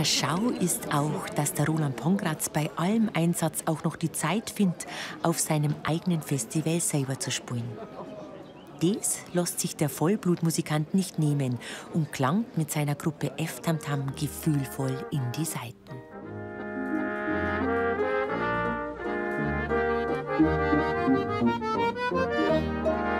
eine Schau ist auch, dass der Roland Pongratz bei allem Einsatz auch noch die Zeit findet, auf seinem eigenen Festival selber zu spielen. Das lässt sich der Vollblutmusikant nicht nehmen und klangt mit seiner Gruppe F-Tam-Tam gefühlvoll in die Saiten. Musik